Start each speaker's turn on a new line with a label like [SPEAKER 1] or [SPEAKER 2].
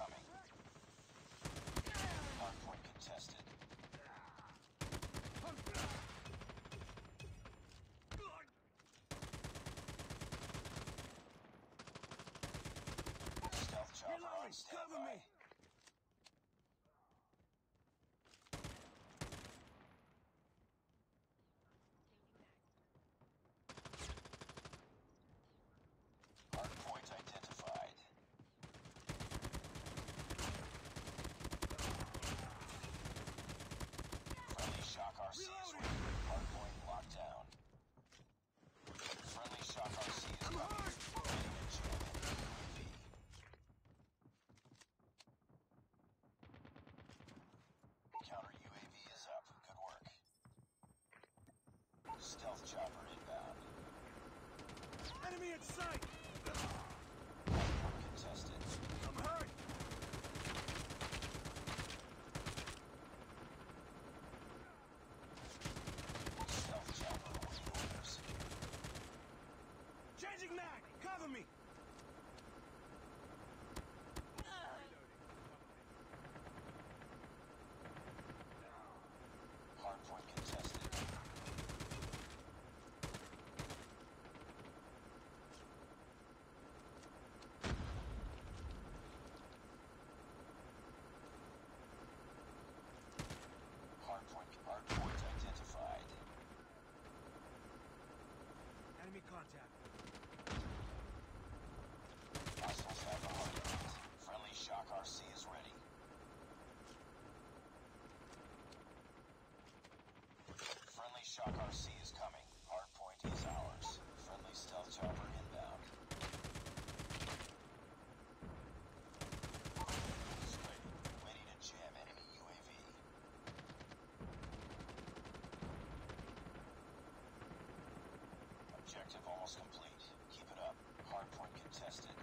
[SPEAKER 1] incoming. Hardpoint contested. Stealth chopper on standby. Cover me! Stealth chopper inbound.
[SPEAKER 2] Enemy in sight! attack
[SPEAKER 1] Hostiles have the hard Friendly Shock RC is ready. Friendly Shock RC is coming. Hardpoint is ours. Friendly Stealth Chopper inbound. Objective almost complete. Keep it up. Hardpoint contested.